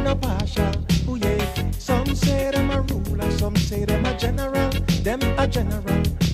no partial. Ooh, yeah. Some say them a ruler, some say them a general. Them a general.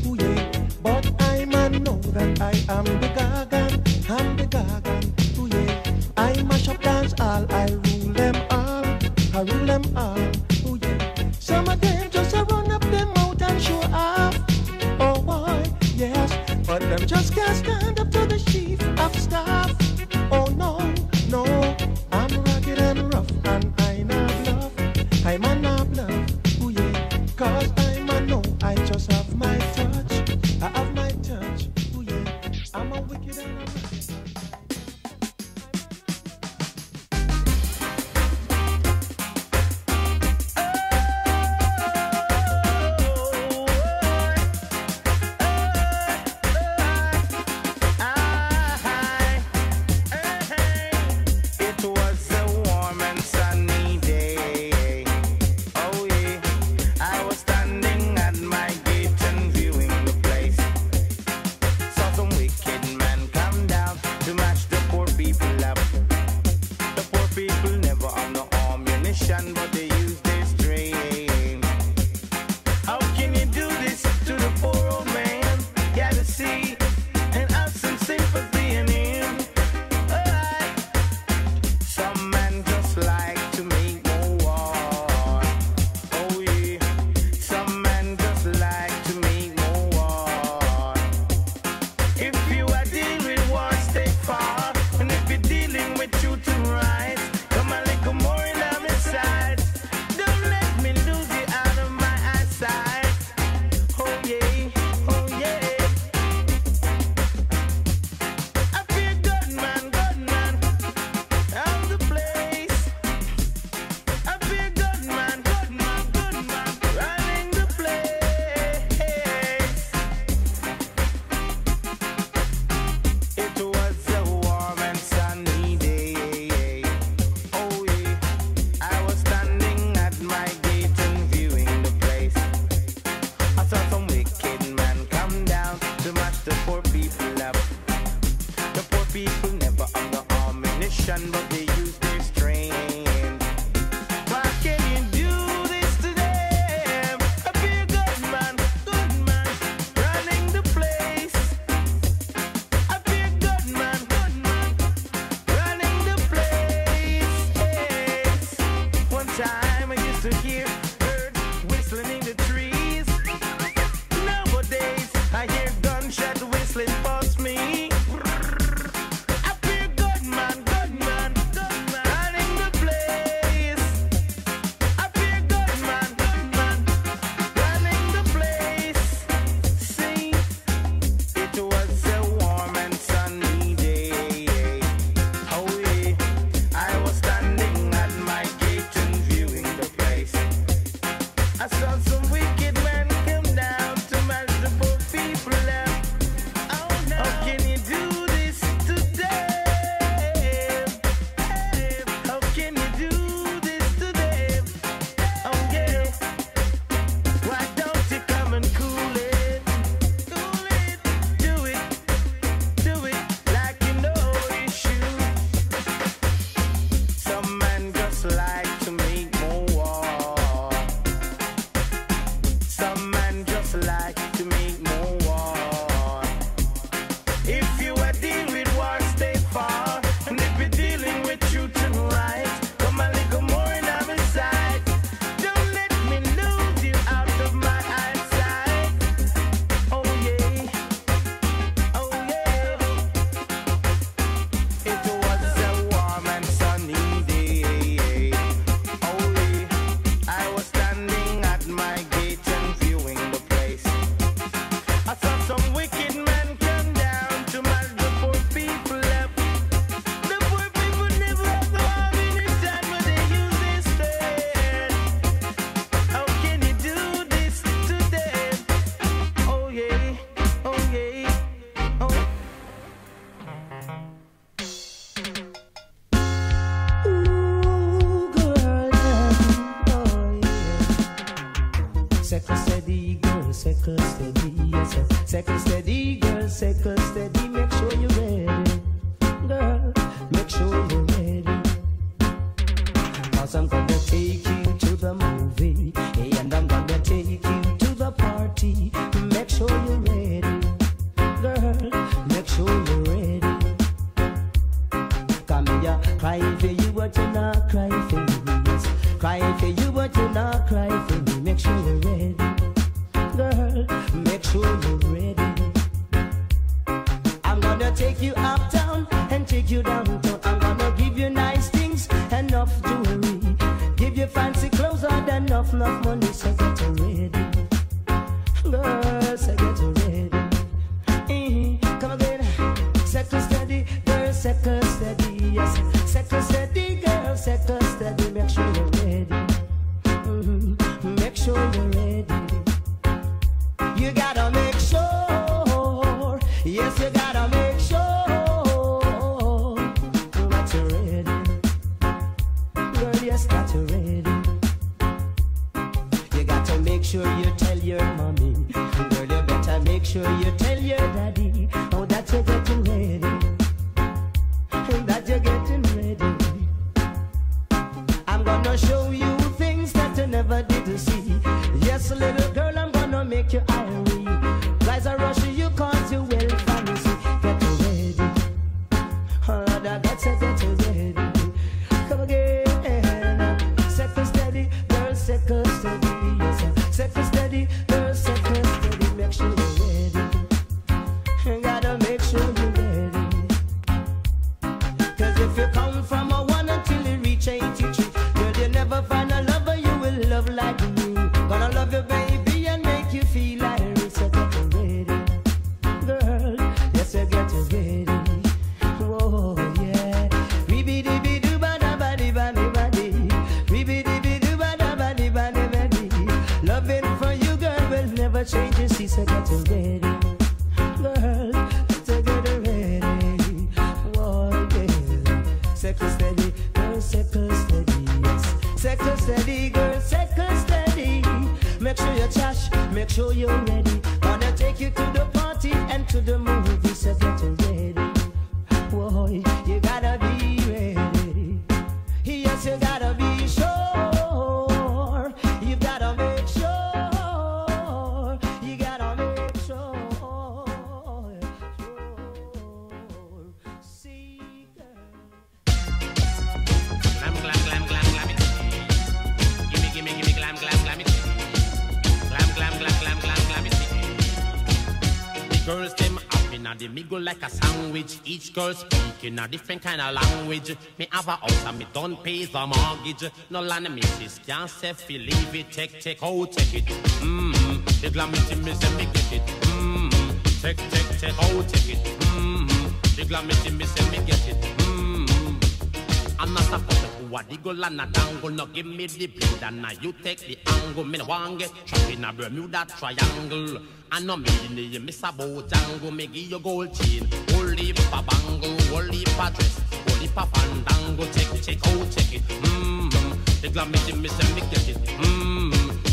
Each girl speaking a different kind of language. Me have a house and me don't pay the mortgage. No land me sis can't say fi leave it. Take, take, oh, take it. Mmm, the glamity me say me get it. Mmm, take, take, take, oh, take it. Mmm, the glamity me say me get it. Mmm, I'm not a a diggle and a dangle. No give me the bleed and now you take the angle. Me no want get trapped in a Bermuda triangle. I know me name miss a bojangle. Me give you gold chain, whole heap a bangle, whole heap a dress, whole heap a fandango. Check, check, oh check it. Mmm, the glamity me say me get it. Mmm,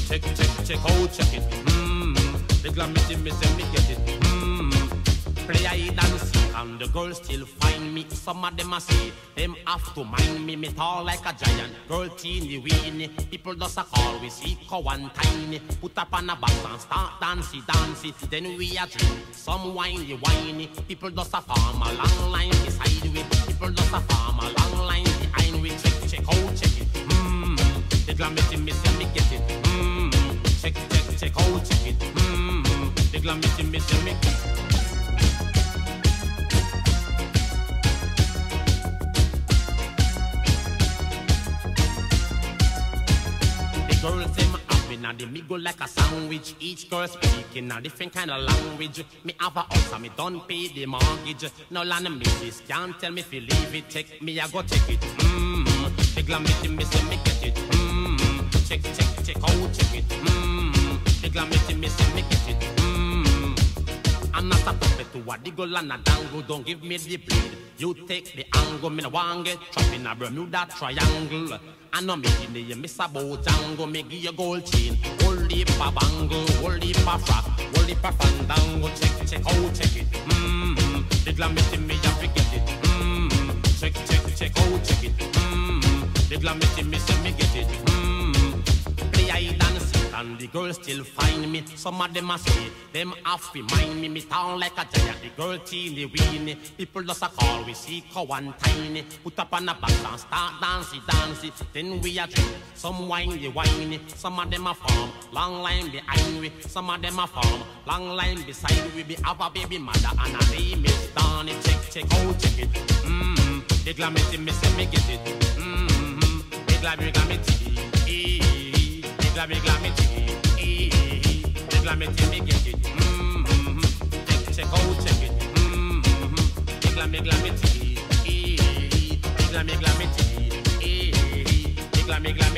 check, check, check, oh check it. Mmm, the glamity me say me get it. Mmm, play I dance and the girls still find me. Some of them I say them have to mind me. Me tall like a giant, girl teeny weeny. People just a call we see one tiny. Put up on a box and start dancey dancey. Then we a drink some winey winey. People just a form a long line beside we. People just a form a long line behind we. Check check out check it. Mmm, the glamity me say me get it. Mmm, check check check out check it. Mmm, the glamity me say me get it. Girls them up in the me go like a sandwich. Each girl speaking a different kind of language. Me have a house and me don't pay the mortgage. No land me this can't tell me if you leave it. Take me I go take it. Mmm. The glam me say me get it. Mmm. Check check check out check it. Mmm. The glam me say me get it. Mmm. I'm not a puppet to a diggle and a dangle. Don't give me the bleed. You take the angle. Me no want get trapped in a Bermuda triangle. I know me me you miss a bojangle. Me give you gold chain. Hold the pa bangle. Hold the pa frack. Hold the pa fandango. Check, check, oh, check it. Mmm. The glamity me, I forget it. Mmm. Check, check, check, oh, check it. Mmm. The glamity me, say me get it. Mmm. Play hide and the girls still find me. Some of them a say, them have to mind me. Me town like a giant, the girl teeny weeny. People just a call, we see one tiny. Put up on a back and start dancey dancey. Then we a drink some wine winey winey. Some of them a form, long line behind we. Some of them a form, long line beside we. Be have a baby mother and a name is Donny. Check, check, oh check it. Mmm, the glamity me say me get it. Mmm, the glamity, glamity glammy glammy tea. The glammy tea me get it. Mm-hmm. Check, check out, check it. Mm-hmm. The glammy tea. The glammy tea. The glammy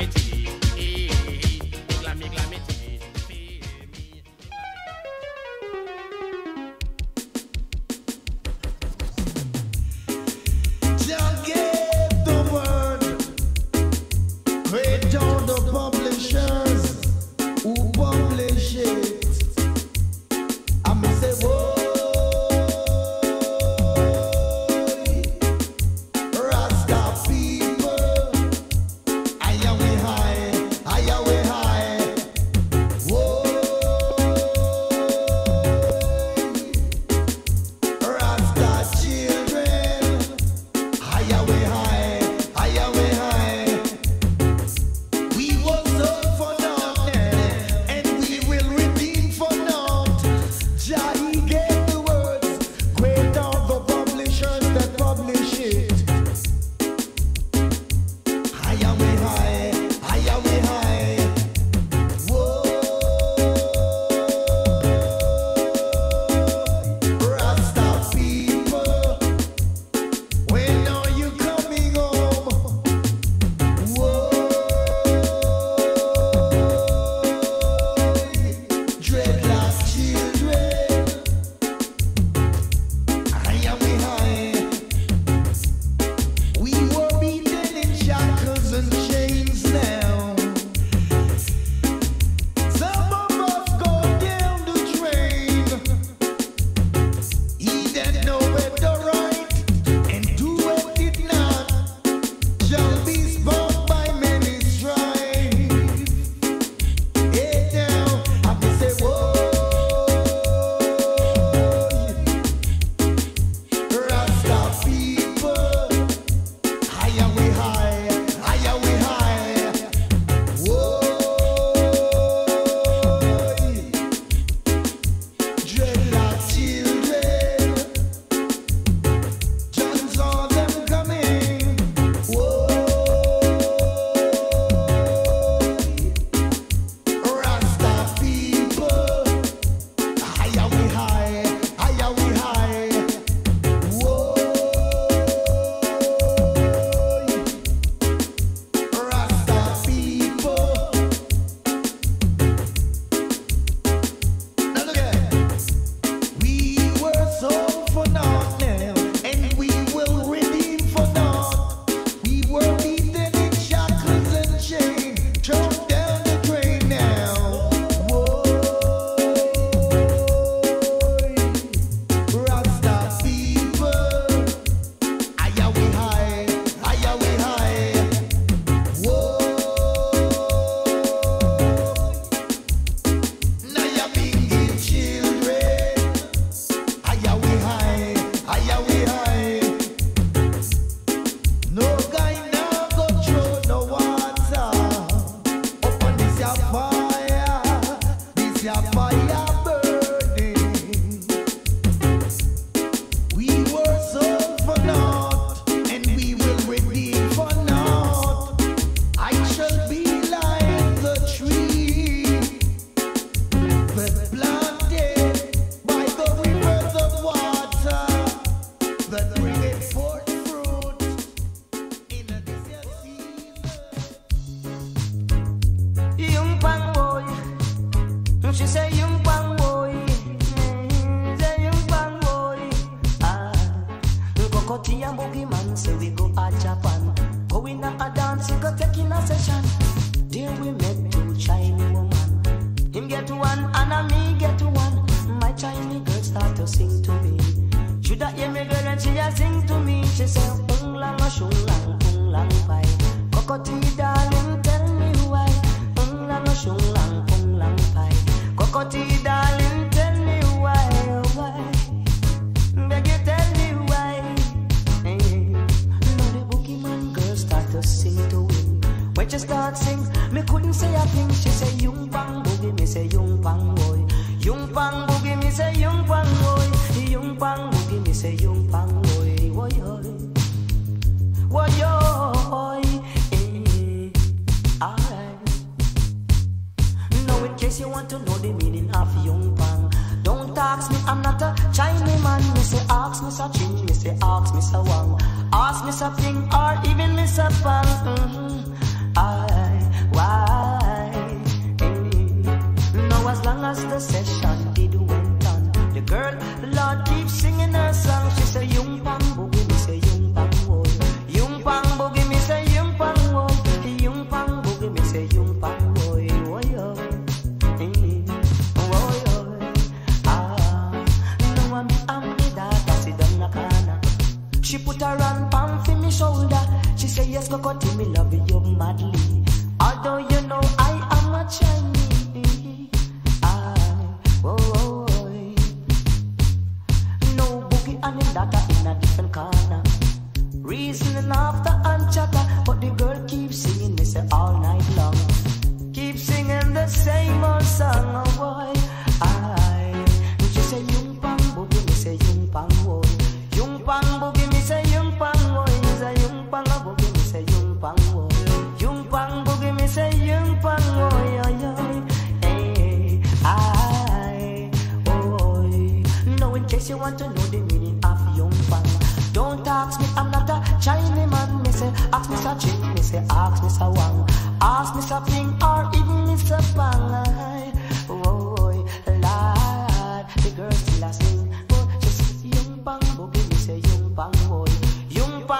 she said.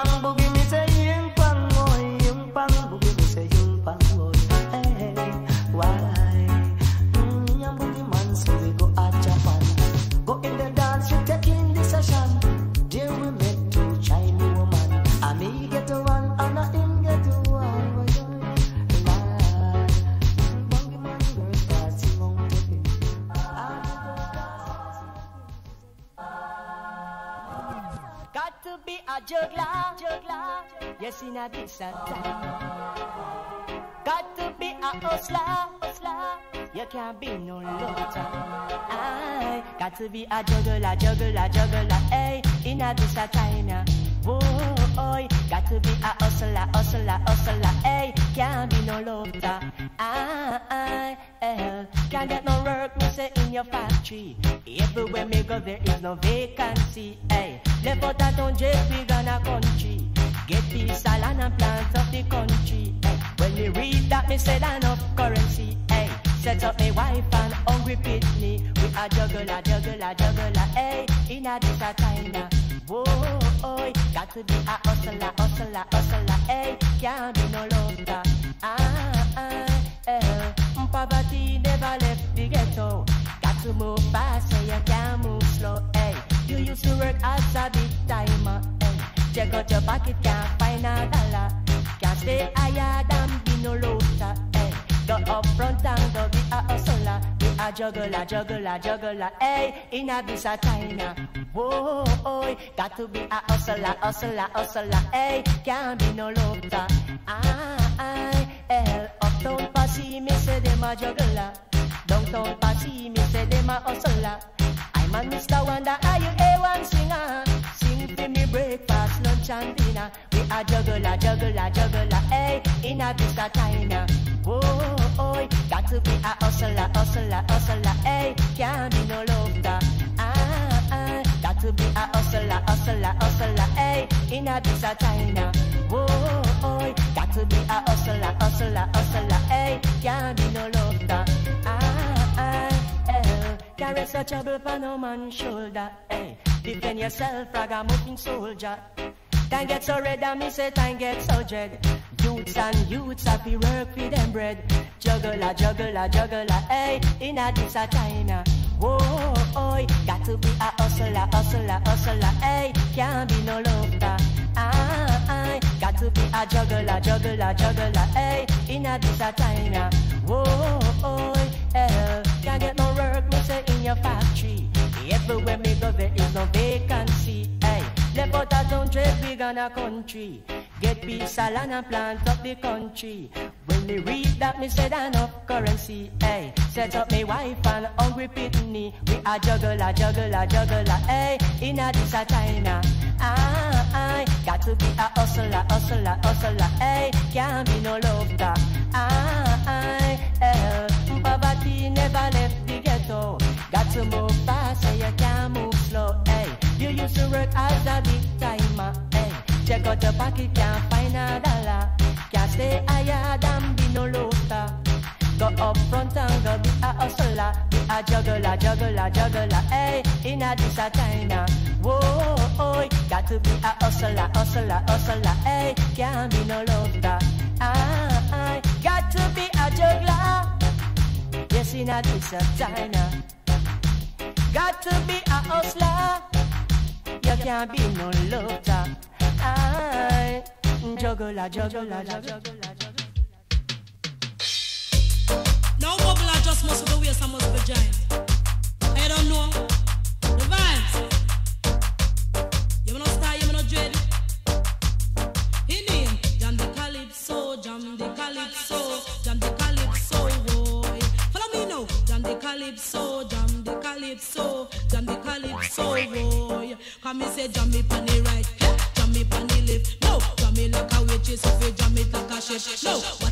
Yung Got to be a hustler, hustler. You can't be no loser. I got to be a juggler, juggler, juggler. Hey, in a this time, yeah. Whoa, oi. got to be a hustler, hustler, hustler. Hey, can't be no loser. I, I, eh, can't get no work, me say in your factory. Everywhere me go, there is no vacancy. Hey, left out a town, just we gonna country. Get peace, land and plant of the country. Hey, when me read that, me that enough currency. Hey, set up me wife and hungry pitney. We a juggler, juggler, juggler. Hey, in a this a time now. Whoa, oi, got to be a hustler, hustler, hustler. Hey, can't be no loser. Ah, ah, eh. Mm, poverty never left the ghetto. Got to move fast so you can't move slow. Hey, you used to work as a timer. Hey, check your pocket, can't find a dollar. Can't stay higher than be no loser. Hey, go up front and go be a hustler. Be a juggler, juggler, juggler. Hey, in a this a China. Whoa, oi, got to be a hustler, hustler, hustler. Hey, can't be no loser. Ah, ah, I, L, uptown posse, me say them a juggler. Downtown posse, me say them a hustler. I'm a Mr. Wonder, are you A1 singer? Sing for me breakfast, dinner. We a juggler, juggler, juggler. Hey, in a this a China. Whoa, oi, got to be a hustler, hustler, hustler. Hey, can't be no loser. Ah, ah, got to be a hustler, hustler, hustler. Hey, in a this a China. Whoa, oi, got to be a hustler, hustler, hustler. Hey, can't be no loser. Ah, ah, eh, carry such trouble for no man's shoulder. Hey, defend yourself, ragamuffin soldier. Time get so red and me say time get so dread. Youths and youths have to work for them bread. Juggler, juggler, juggler, hey, in a this a China. Whoa, oh, got to be a hustler, hustler, hustler, hey, can't be no loafer. Ah, ah, got to be a juggler, juggler, juggler, hey, in a this a China. Whoa, oh, hey, can't get no work, me say in your factory. Everywhere me go, there is no vacancy. A trade big on a country. Get peace, land and plant up the country. When me read that, me said enough currency. Hey, set up me wife and hungry pitney. We a juggler, juggler, juggler. Hey, in a this a China. I got to be a hustler, hustler, hustler. Hey, can't be no loafer. Ah, I, eh, poverty never left the ghetto. Got to move fast so you can't move slow. You used to work as a big timer. Hey, check out your pocket, can't find a dollar. Can't stay higher than be no loafer. Go up front and go be a hustler, be a juggler, juggler, juggler. Hey, in a this a China. Whoa, oh, got to be a hustler, hustler, hustler. Hey, can't be no loafer. Ah, ah, got to be a juggler. Yes, in a this a. Got to be a hustler. You can't be no loafer. Aye, juggler, juggler, juggler. No bubble just must be waist, I must be giant. I don't know. The vibes. You wanna style, you wanna dread. In name, jam the calypso, jam the calypso, jam the calypso, boy. Follow me now, jam the calypso, jam the calypso, jam the calypso, boy. Come me say jam me pan right, jam me pan left. No, jam me like a waitress, if you jam it like a chef. No,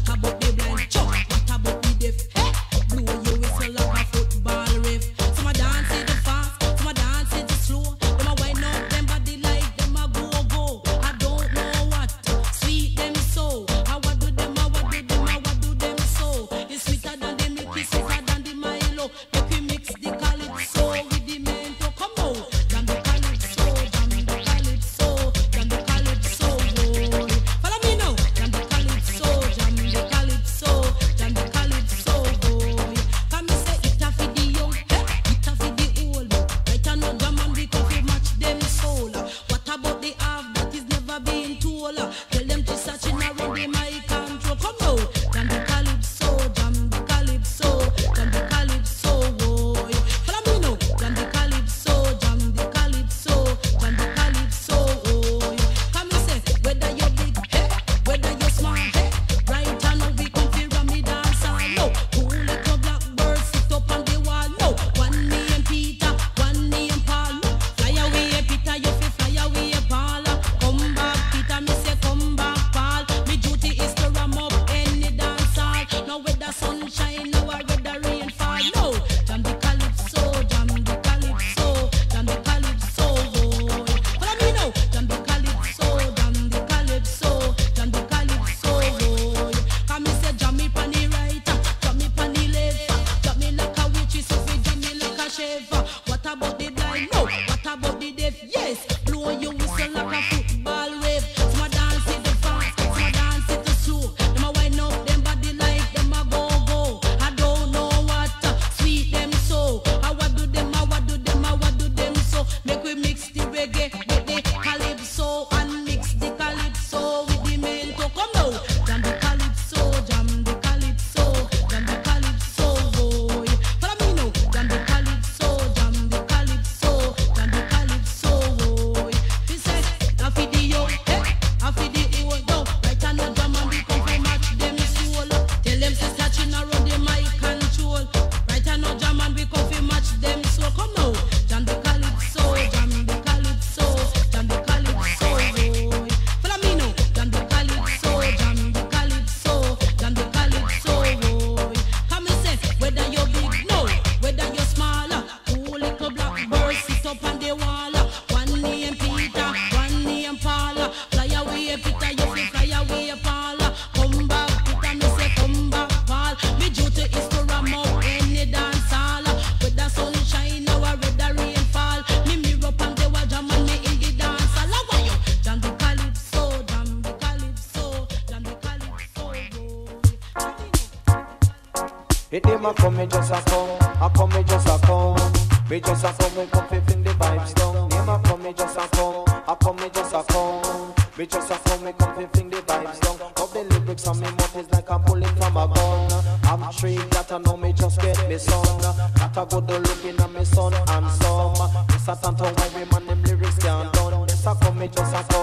realmente é um safado.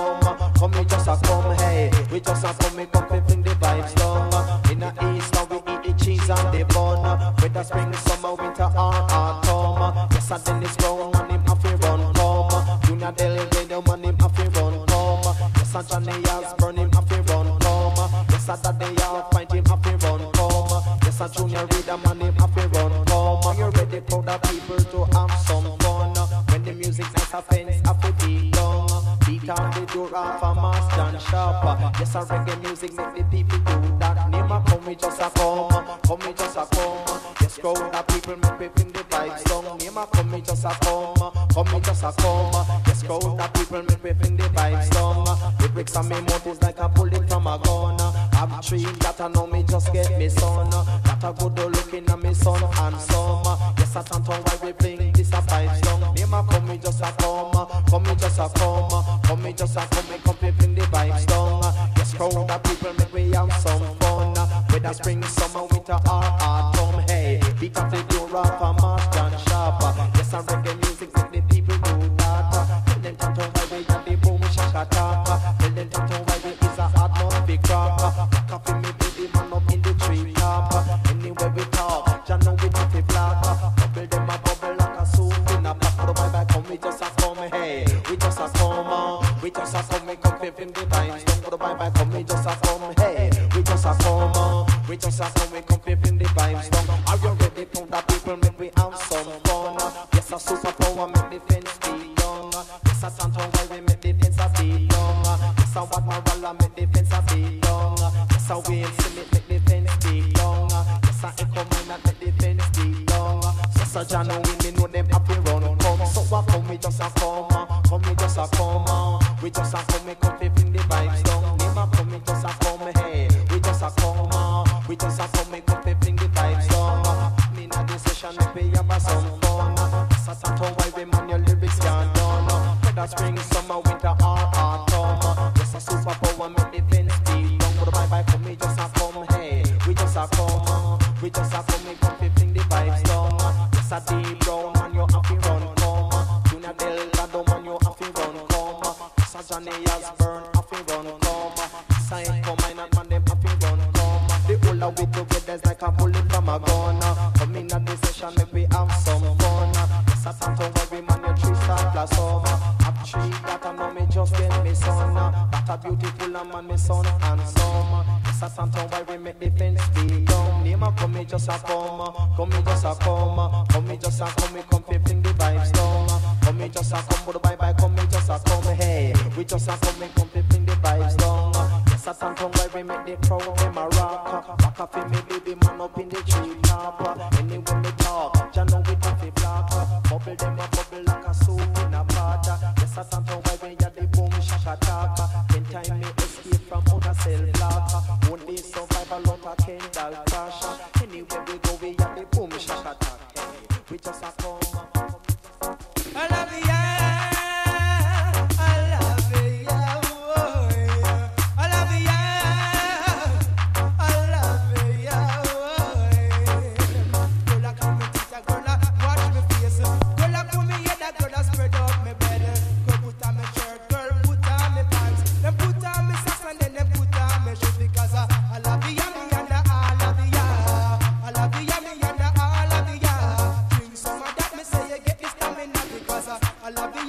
talk. Coffee me baby man up in the tree top. Anyway we talk, Jah know we not fit flat. Bubble them a bubble like a soup in a pot. Come bye bye come, we just a come hey, we just a come on, we just a come we come fifty times. Come bye bye come, we just a come hey, we just a come on, we just a come, session. Come in at the session, make we have some fun. Yes, a time to worry, man, your tree start blossom. Up tree that I know me just get me son. That a beautiful a man, me son and handsome. Yes, a time to worry, make the fence be dumb. Name a come me just a come, come me just a come, come me just a come, me come fi fling the vibes down. Come me just a come, but the bye bye, come me just a come, hey. We just a come, me come fi fling the vibes down. Yes, I time to worry, make the crowd them a rock. Rock up in me baby man up in the I love it.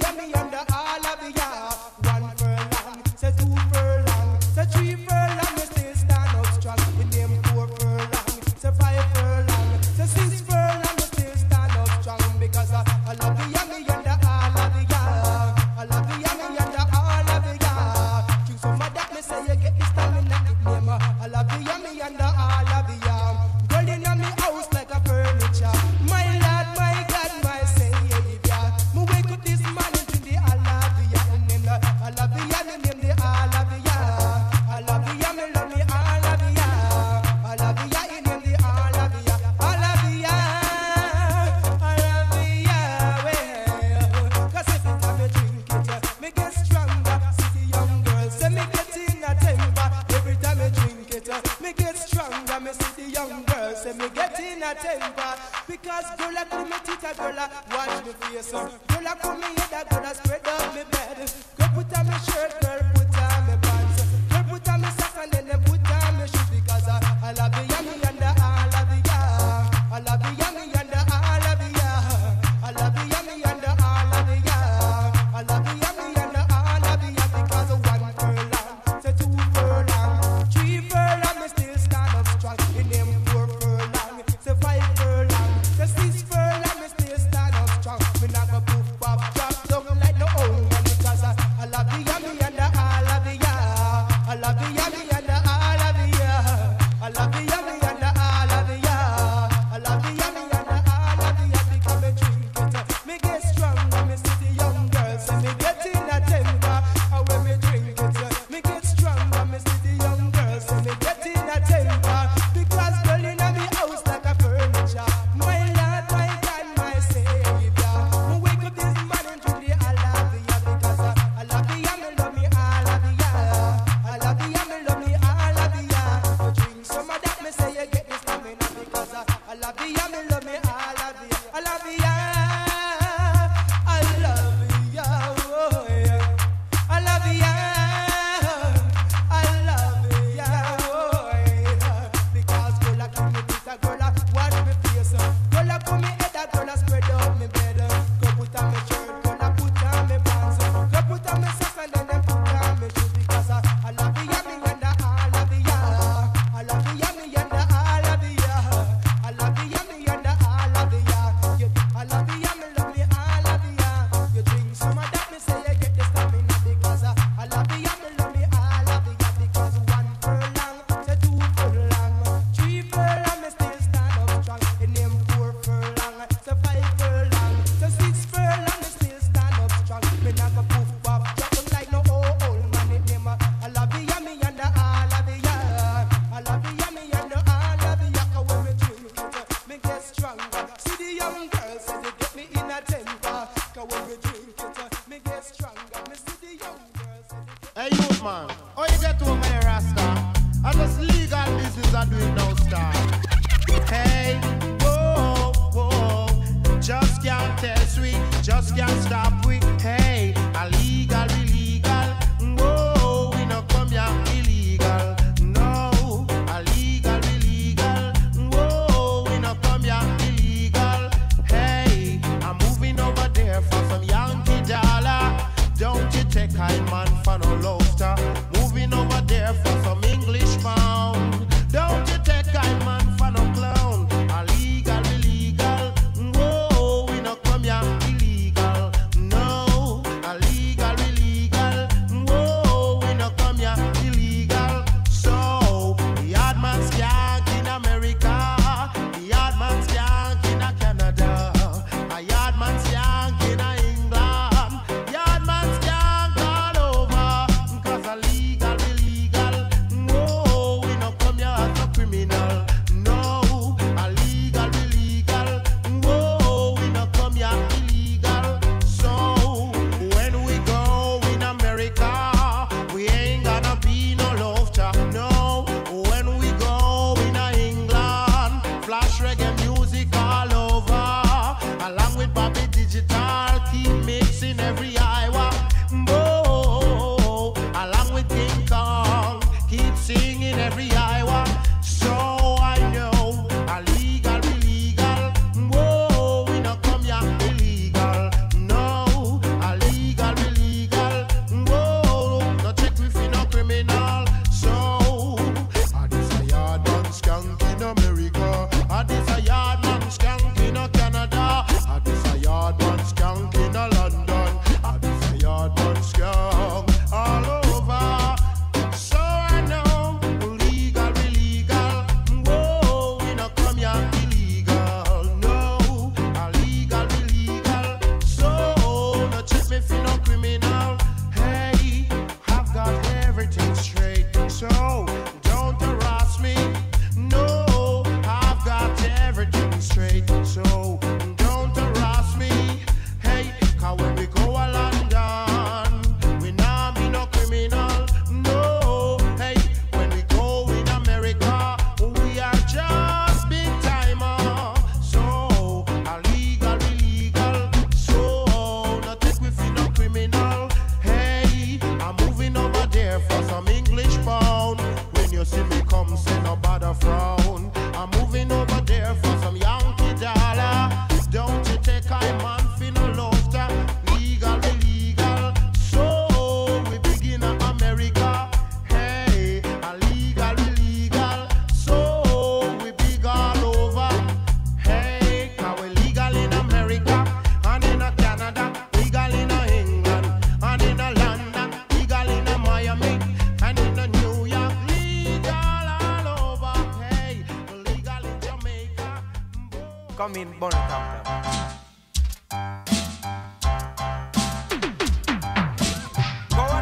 Go and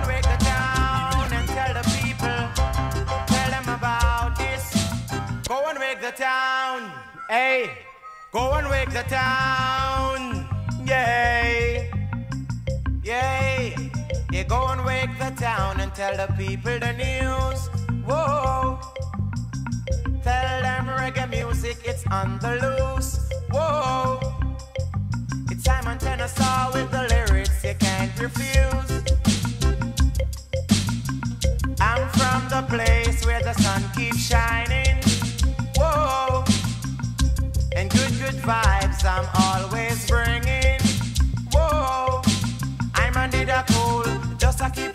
wake the town. And tell the people. Tell them about this. Go and wake the town. Hey, go and wake the town. Yay. Yay. Yeah, go and wake the town and tell the people the news. Whoa. Tell them reggae music, it's on the loose. Whoa. It's Simon Tenor with the lyrics you can't refuse. I'm from the place where the sun keeps shining. Whoa. And good, good vibes I'm always bringing. Whoa. I'm under the cool, just to keep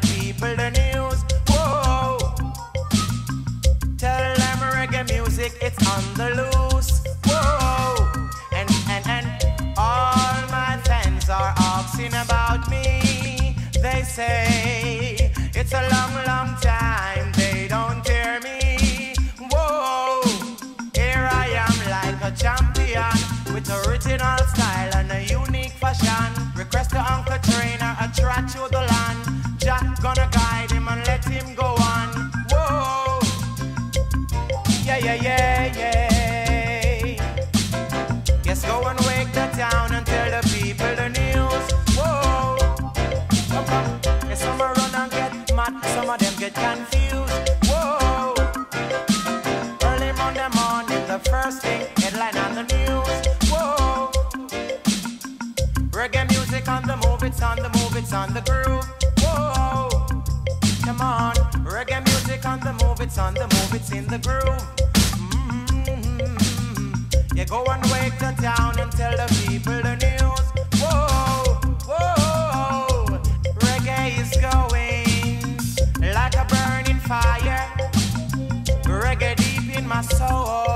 the people the news. Whoa. Tell them reggae music, it's on the loose. Whoa. And, and, and all my fans are asking about me. They say it's a long, long time. They don't hear me. Whoa. Here I am like a champion with original style and a unique fashion. Request to Uncle Trainer, a track to the gonna guide him and let him go on. Whoa. Yeah, yeah, yeah, yeah. Yes, go and wake the town and tell the people the news. Whoa. Come, come. Yes, some run and get mad, some of them get confused. Whoa. Early Monday morning, the first thing, headline on the news. Whoa. Reggae music on the move, it's on the move, it's on the groove. On the move, it's in the groove. Mm-hmm. You go and wake the town and tell the people the news. Whoa, whoa, reggae is going like a burning fire. Reggae deep in my soul.